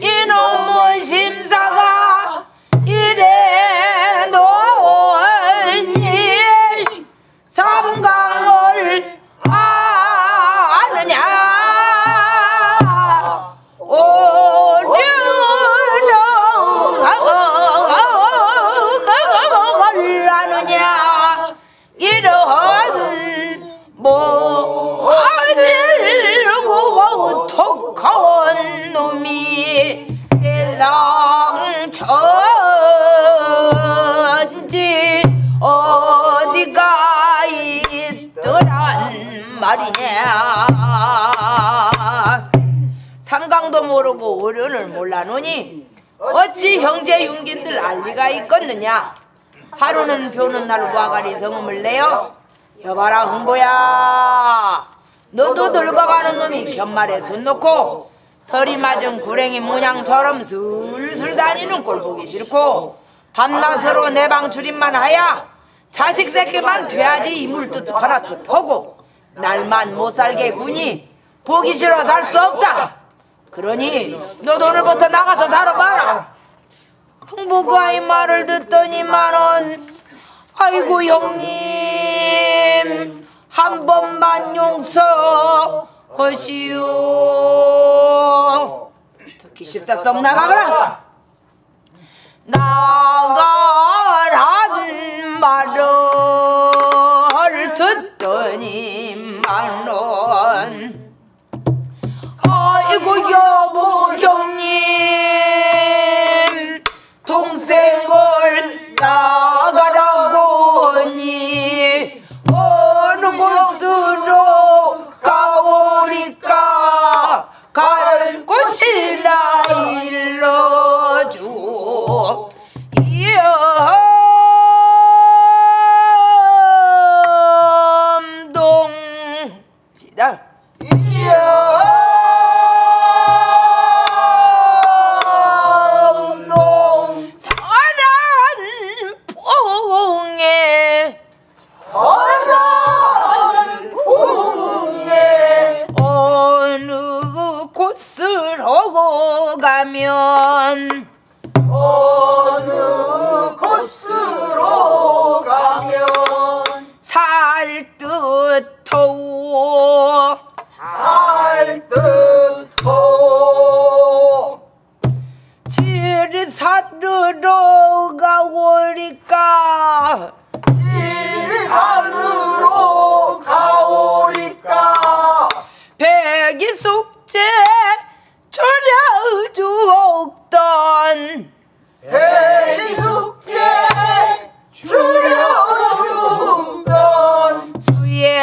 이 말이냐? 삼강도 모르고 어른을 몰라노니 어찌 형제 윤긴들 알리가 있겠느냐? 하루는 벼는 날 와가리 성음을 내요 여봐라 흥보야. 너도 늙어가는 놈이 견말에 손 놓고 서리 맞은 구랭이 모양처럼 슬슬 다니는 꼴 보기 싫고 밤낮으로 내 방 출입만 하야 자식 새끼만 돼야지 이물 뜻 하나 듯하고 날만 못 살게 구니 보기 싫어 살 수 없다. 그러니 너도 오늘부터 나가서 살아봐라. 흥보가 이 말을 듣더니만은 아이고 형님 한 번만 용서하시오. 듣기 싫다 썩 나가거라. 나가 가면 어느 곳으로 가면 살듯하오 살듯호 지리산으로 가오리까? 지리산으로 줄여주었던 해리숙제 줄여주던 수양산으로.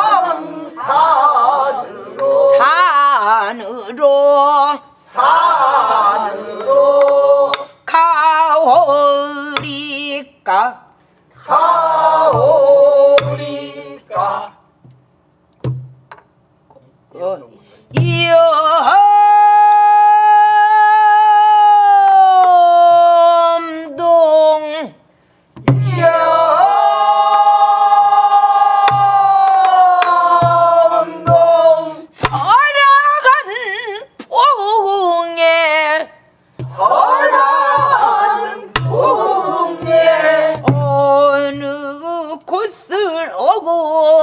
양산으로 산으로. 산으로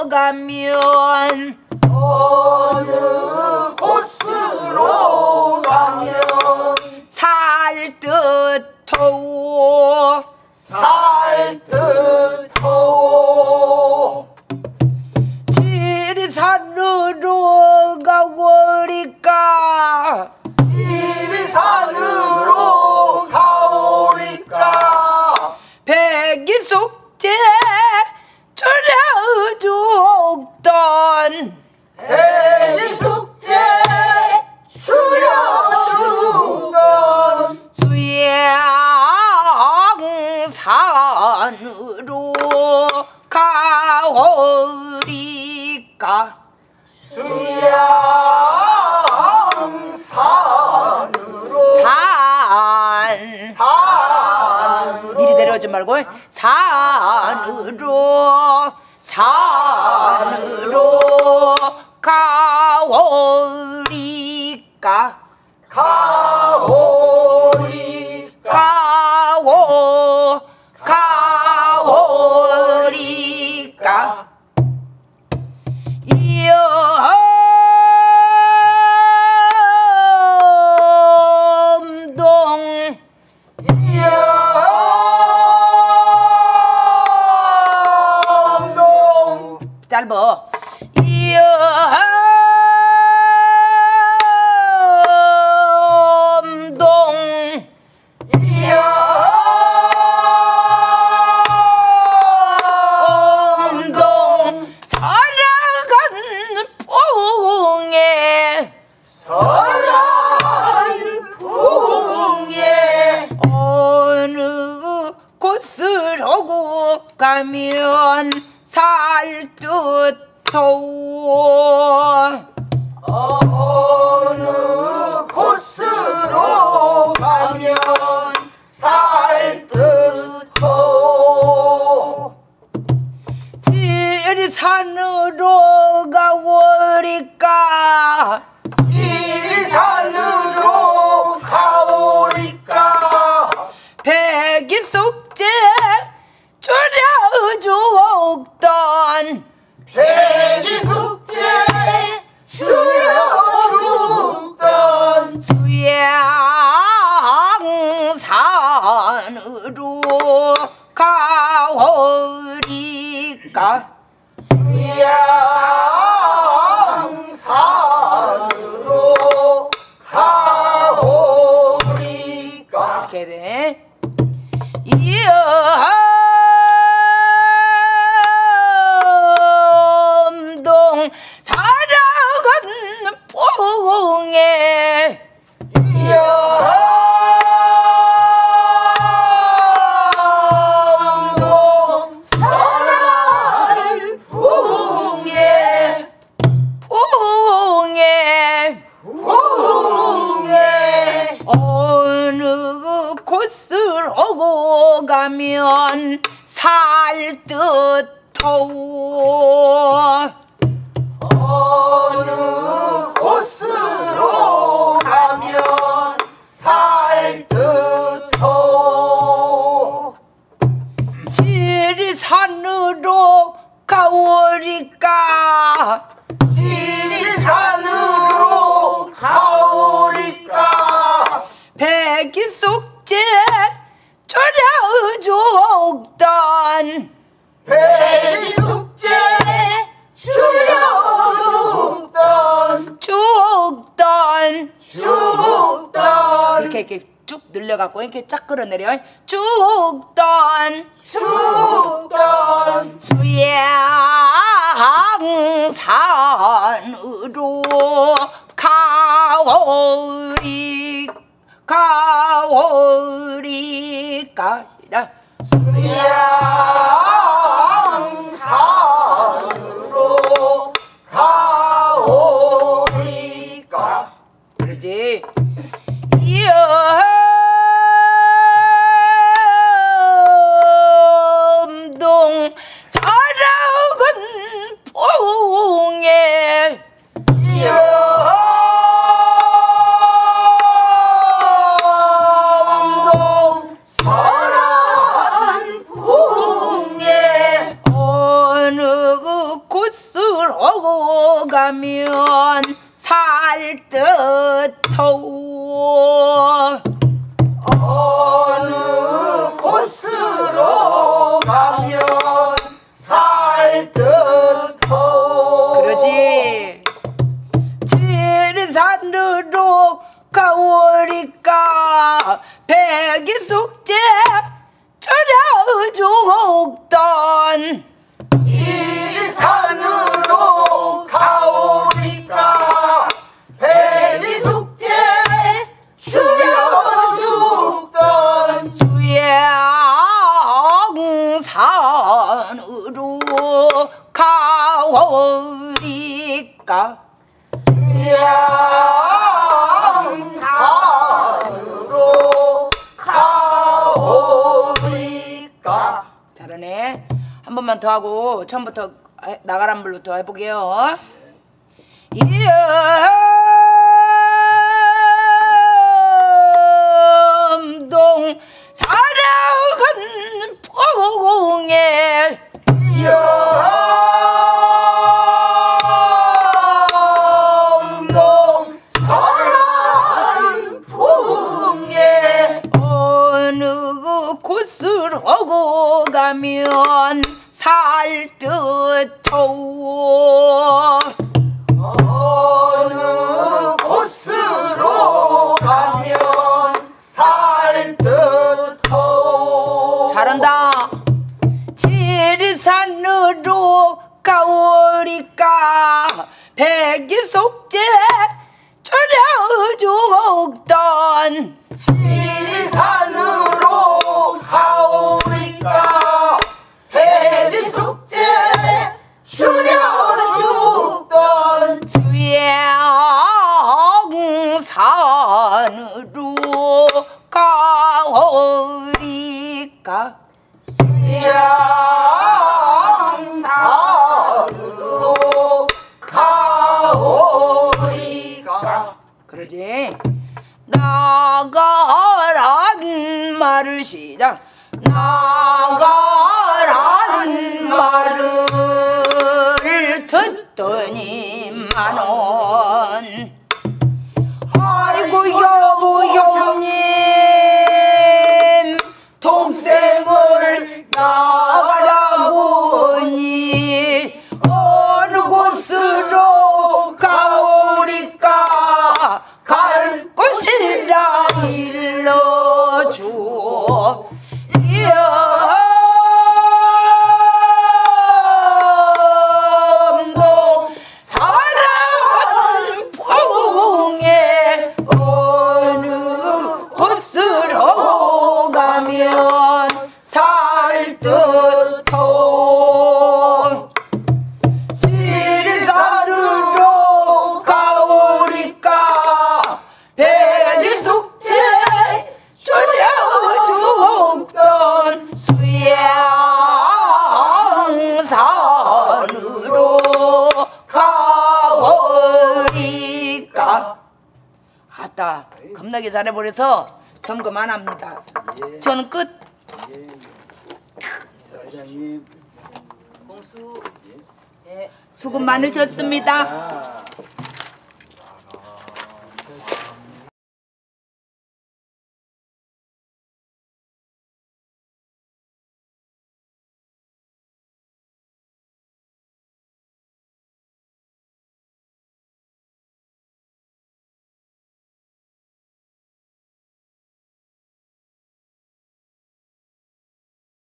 가면 어느 곳으로 가면 살듯하오. 살듯호 지리산으로 가오리까? 지리산으로 가오리까? 백이숙제 거리가 수양산으로. 산, 산 미리 내려오지 말고. 산으로. 산으로. 가오리가 가 Jésus. 가면 살 듯도 어느 곳으로 가면 살 듯도 지리산으로 가오리까? 죽던 배지 숙제 주려 죽던 죽던 죽던 이렇게 이렇게 쭉 늘려갖고 이렇게 쫙 끌어내려 죽던 오고 가면 살듯토 어느 곳으로 가면 살듯토 그러지. 지리산으로 가오리까? 백이숙제 전해주고 옥던 번 더 하고 처음부터 나가란 불로 더 해보게요. 예. 지리산으로 가오리까? 백이속제 초려죽던 지리산으로 가오니까? 배지 숙제 줄여 죽던 수양산으로 듣더니만은 아이고 여보 형님 동생을 나가라고니 어느 곳으로 가오리까? 갈 곳이라 일러줘 염 잘해버려서 점검 안 합니다. 저는 끝. 사장님. 공수. 예, 수고 많으셨습니다